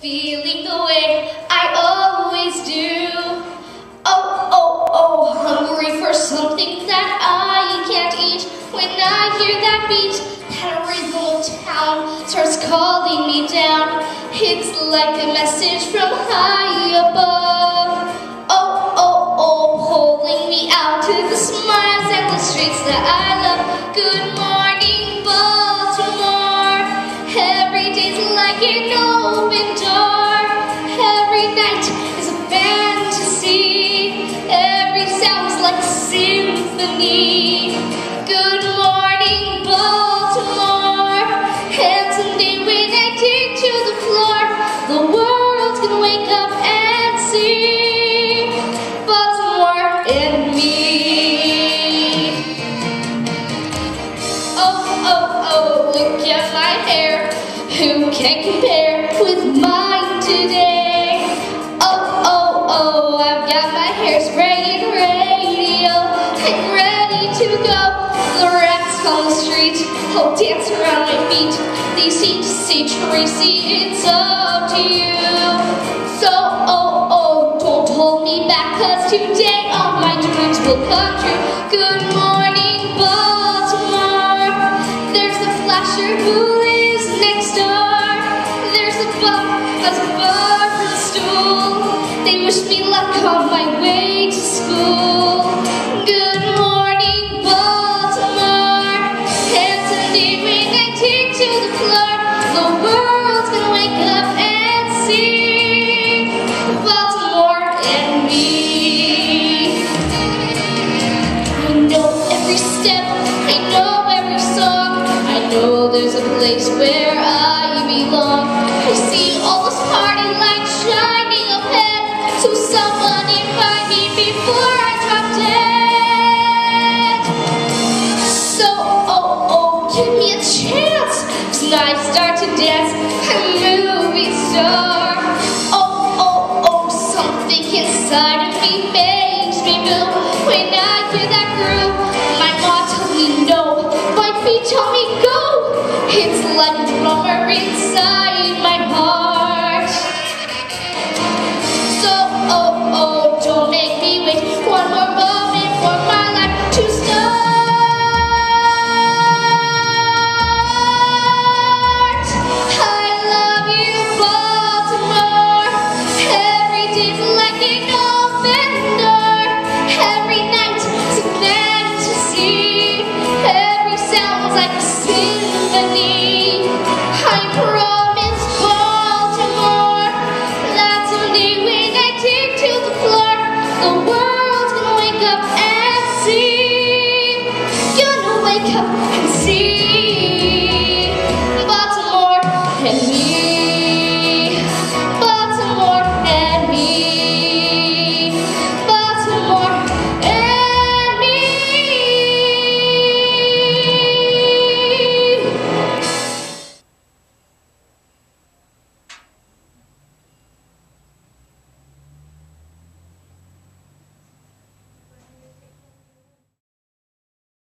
feeling the way I always do. Oh, oh, oh, hungry for something that I can't eat. When I hear that beat, that rhythm of town starts calling me down. It's like a message from high above. Oh, oh, oh, pulling me out to the smiles and the streets that I love. Good morning, Baltimore. Every day's like an Oh, oh, oh, look at my hair. Who can compare with mine today? Oh, oh, oh, I've got my hairspray and radio. I'm ready to go. The rats on the street all dance around my feet. They seem to say, Tracy, it's up to you. So, oh, oh, don't hold me back, cause today all my dreams will come true. Good morning, the who lives next door. There's a place where I belong. I see all those party lights shining ahead. So someone invite me before I drop dead. So, oh, oh, give me a chance. Cause I start to dance. A movie star. Oh, oh, oh, something inside of me makes me move. When I wake up and see. You're gonna wake up and see.